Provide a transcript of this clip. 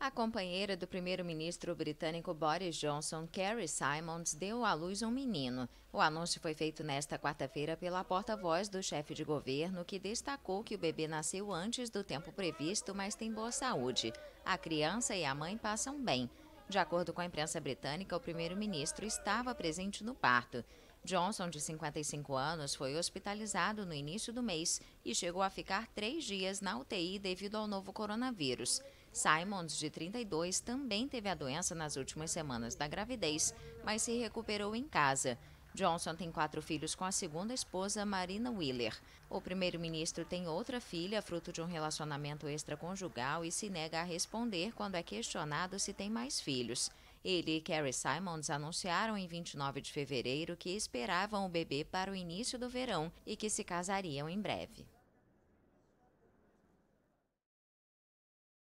A companheira do primeiro-ministro britânico Boris Johnson, Carrie Simons, deu à luz um menino. O anúncio foi feito nesta quarta-feira pela porta-voz do chefe de governo, que destacou que o bebê nasceu antes do tempo previsto, mas tem boa saúde. A criança e a mãe passam bem. De acordo com a imprensa britânica, o primeiro-ministro estava presente no parto. Johnson, de 55 anos, foi hospitalizado no início do mês e chegou a ficar três dias na UTI devido ao novo coronavírus. Simons, de 32, também teve a doença nas últimas semanas da gravidez, mas se recuperou em casa. Johnson tem quatro filhos com a segunda esposa, Marina Wheeler. O primeiro-ministro tem outra filha, fruto de um relacionamento extraconjugal, e se nega a responder quando é questionado se tem mais filhos. Ele e Carrie Simons anunciaram em 29 de fevereiro que esperavam o bebê para o início do verão e que se casariam em breve.